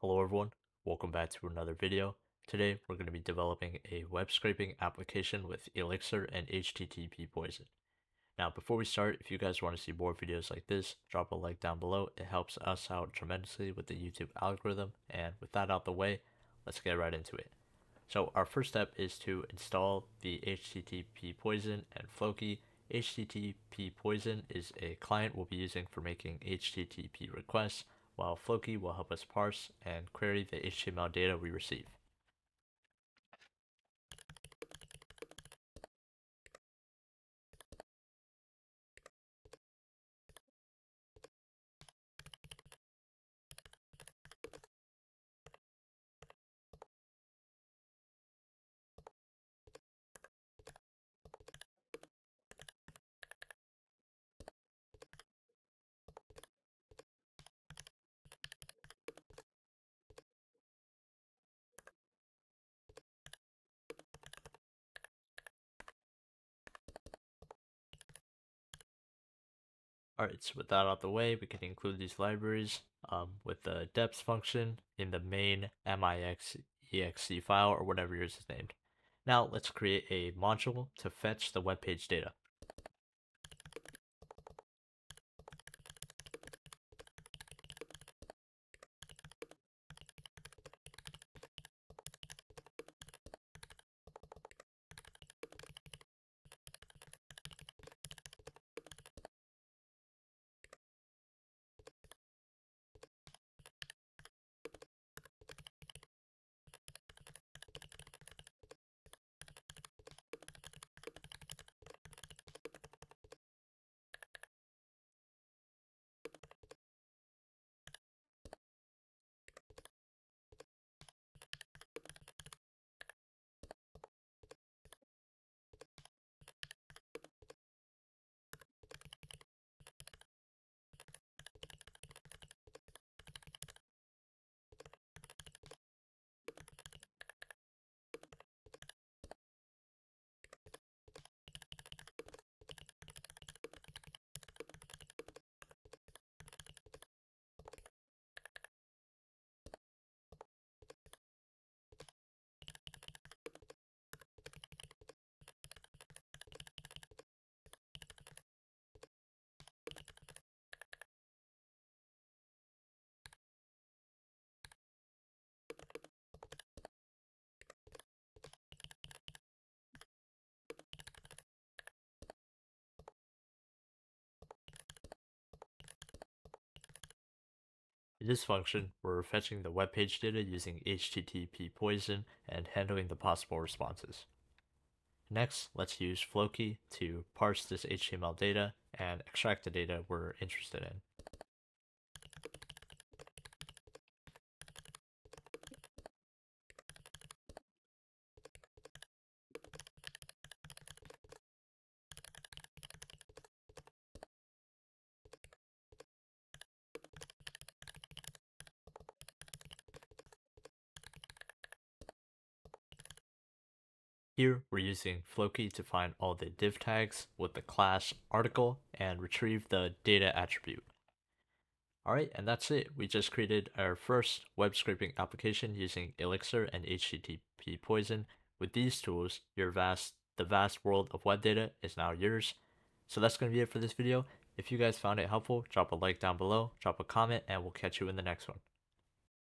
Hello everyone, welcome back to another video. Today we're going to be developing a web scraping application with Elixir and HTTPoison. Now before we start, if you guys want to see more videos like this, drop a like down below. It helps us out tremendously with the YouTube algorithm. And with that out the way, let's get right into it. So our first step is to install the HTTPoison and Floki. HTTPoison is a client we'll be using for making HTTP requests while Floki will help us parse and query the HTML data we receive. Alright, so with that out of the way, we can include these libraries um, with the deps function in the main mix.exs file or whatever yours is named. Now let's create a module to fetch the web page data. This function, we're fetching the web page data using HTTPoison and handling the possible responses. Next, let's use Floki to parse this HTML data and extract the data we're interested in. Here, we're using Floki to find all the div tags with the class article and retrieve the data attribute. Alright, and that's it. We just created our first web scraping application using Elixir and HTTPoison. With these tools, your vast the vast world of web data is now yours. So that's going to be it for this video. If you guys found it helpful, drop a like down below, drop a comment, and we'll catch you in the next one.